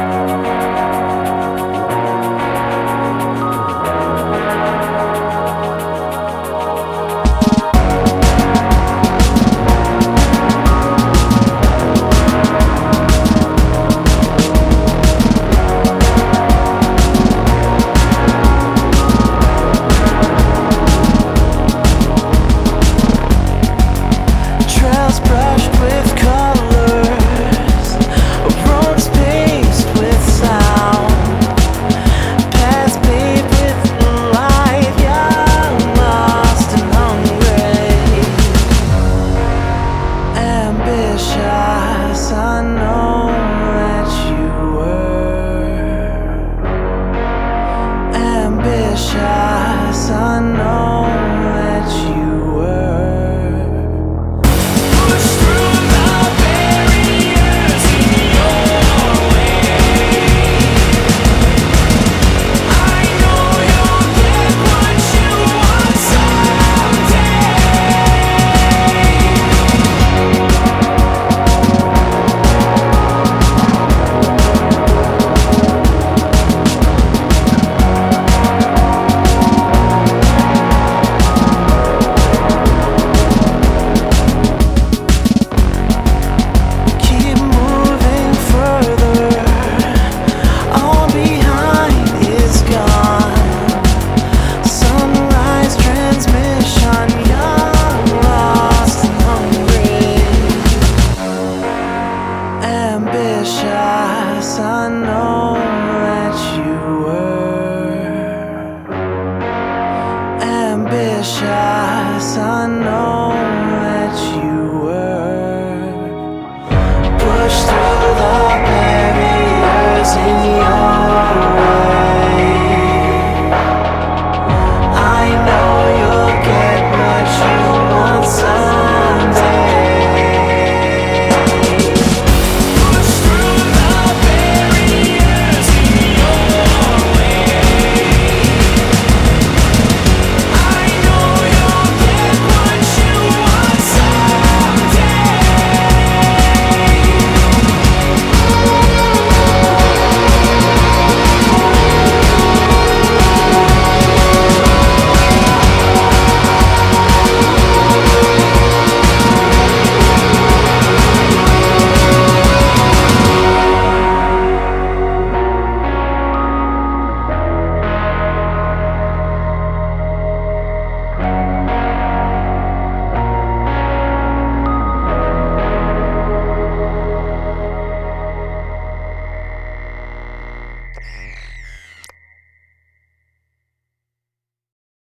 Música precious, I know.